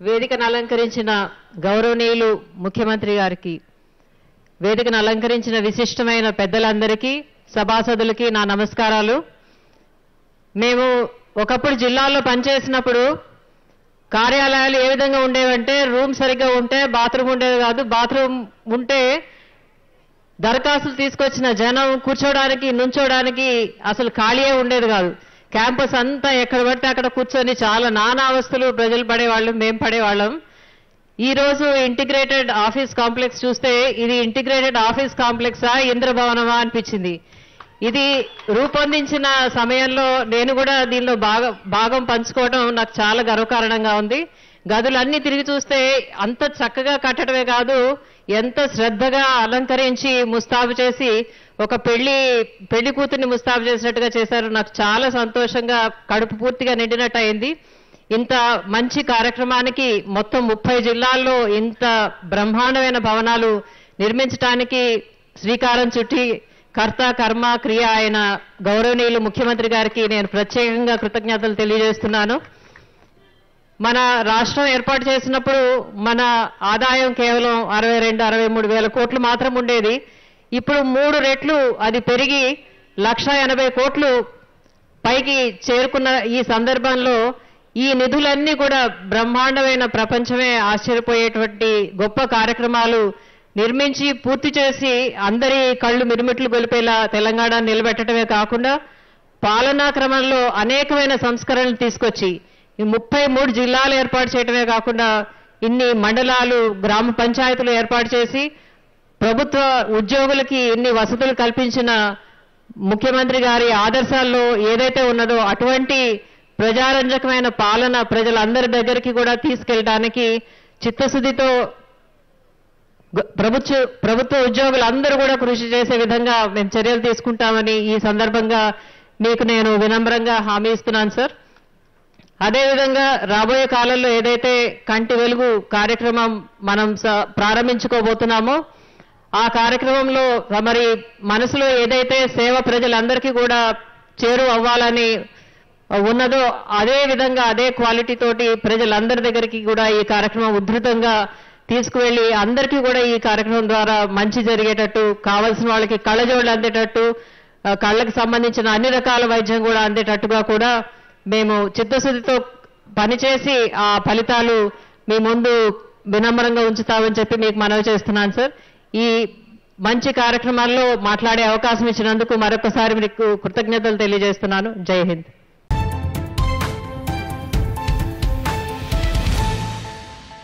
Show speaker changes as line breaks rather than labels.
వేదికను అలంకరించిన గౌరవనీయులు ముఖ్యమంత్రి గారికి వేదికను అలంకరించిన విశిష్టమైన పెద్దలందరికీ సభాసదులకి నా నమస్కారాలు. మేము ఒకప్పుడు జిల్లాలో పనిచేసినప్పుడు కార్యాలయాలు ఏ విధంగా ఉండేవంటే రూమ్ సరిగ్గా ఉంటే బాత్రూమ్ ఉండేది కాదు. బాత్రూమ్ ఉంటే దరఖాస్తులు తీసుకొచ్చిన జనం కూర్చోడానికి నుంచోడానికి అసలు ఖాళీయే ఉండేది కాదు. క్యాంపస్ అంతా ఎక్కడ పడితే అక్కడ కూర్చొని చాలా నానా అవస్థలు ప్రజలు పడేవాళ్ళం మేము పడేవాళ్ళం. ఈ రోజు ఇంటిగ్రేటెడ్ ఆఫీస్ కాంప్లెక్స్ చూస్తే ఇది ఇంటిగ్రేటెడ్ ఆఫీస్ కాంప్లెక్సా ఇంద్రభవనమా అనిపించింది. ఇది రూపొందించిన సమయంలో నేను కూడా దీనిలో భాగం భాగం పంచుకోవడం నాకు చాలా గర్వకారణంగా ఉంది. గదులన్నీ తిరిగి చూస్తే అంత చక్కగా కట్టడమే కాదు ఎంత శ్రద్ధగా అలంకరించి ముస్తాబు చేసి ఒక పెళ్ళి పెళ్ళి కూతుర్ని ముస్తాబు చేసినట్టుగా చేశారు. నాకు చాలా సంతోషంగా కడుపు పూర్తిగా నిండినట్టు అయింది ఇంత మంచి కార్యక్రమానికి మొత్తం ముప్పై జిల్లాల్లో ఇంత బ్రహ్మాండమైన భవనాలు నిర్మించడానికి శ్రీకారం చుట్టి కర్త కర్మ క్రియ అయిన గౌరవనీయులు ముఖ్యమంత్రి గారికి నేను ప్రత్యేకంగా కృతజ్ఞతలు తెలియజేస్తున్నాను. మన రాష్ట్రం ఏర్పాటు చేసినప్పుడు మన ఆదాయం కేవలం అరవై రెండు అరవై మూడు వేల కోట్లు మాత్రం ఉండేది. ఇప్పుడు మూడు రెట్లు అది పెరిగి లక్ష ఎనభై కోట్లు పైకి చేరుకున్న ఈ సందర్భంలో ఈ నిధులన్నీ కూడా బ్రహ్మాండమైన ప్రపంచమే ఆశ్చర్యపోయేటువంటి గొప్ప కార్యక్రమాలు నిర్మించి పూర్తి చేసి అందరి కళ్ళు మిరుమిట్లు గొలిపేలా తెలంగాణ నిలబెట్టడమే కాకుండా పాలనా క్రమంలో అనేకమైన సంస్కరణలు తీసుకొచ్చి ఈ ముప్పై మూడు జిల్లాలు ఏర్పాటు చేయడమే కాకుండా ఇన్ని మండలాలు గ్రామ పంచాయతీలు ఏర్పాటు చేసి ప్రభుత్వ ఉద్యోగులకి ఇన్ని వసతులు కల్పించిన ముఖ్యమంత్రి గారి ఆదర్శాల్లో ఏదైతే ఉన్నదో అటువంటి ప్రజారంజకమైన పాలన ప్రజలందరి దగ్గరికి కూడా తీసుకెళ్ళడానికి చిత్తశుద్ధితో ప్రభుత్వ ప్రభుత్వ ఉద్యోగులందరూ కూడా కృషి చేసే విధంగా మేము చర్యలు తీసుకుంటామని ఈ సందర్భంగా మీకు నేను వినమ్రంగా హామీ ఇస్తున్నాను సార్. అదేవిధంగా రాబోయే కాలంలో ఏదైతే కంటి వెలుగు కార్యక్రమం మనం స- ప్రారంభించుకోబోతున్నామో ఆ కార్యక్రమంలో మరి మనసులో ఏదైతే సేవ ప్రజలందరికీ కూడా చేరు అవ్వాలని ఉన్నదో అదే విధంగా అదే క్వాలిటీ తోటి ప్రజలందరి దగ్గరికి కూడా ఈ కార్యక్రమం ఉధృతంగా తీసుకువెళ్ళి అందరికీ కూడా ఈ కార్యక్రమం ద్వారా మంచి జరిగేటట్టు కావలసిన వాళ్ళకి కళ్ళజోళ్ళు అందేటట్టు కళ్ళకు సంబంధించిన అన్ని రకాల వైద్యం కూడా అందేటట్టుగా కూడా మేము చిత్తశుద్ధితో పనిచేసి ఆ ఫలితాలు మీ ముందు వినమ్రంగా ఉంచుతామని చెప్పి మీకు మనవి చేస్తున్నాను సార్. ఈ మంచి కార్యక్రమాల్లో మాట్లాడే అవకాశం ఇచ్చినందుకు మరొకసారి మీకు కృతజ్ఞతలు తెలియజేస్తున్నాను. జై హింద్.